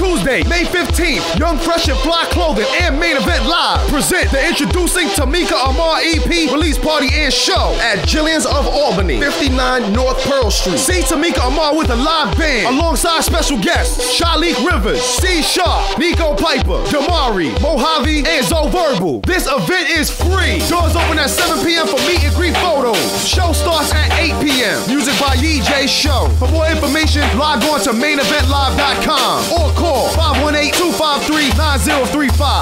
Tuesday, May 15th, Young Fresh and Fly Clothing and Maine Event Live present the introducing Tameka Amar EP release party and show at Jillian's of Albany, 59 North Pearl Street. See Tameka Amar with a live band alongside special guests Shaliek Rivers, Ceaz Sharpe, Neeco Piper, D'Mari, Mojavi, and Zo Verbal. This event is free. Doors open at 7 p.m. for meet and greet photos. Show starts at 8 p.m. Music by DJ Show. For more information, log on to maineventlive.com or call 518 253 9035.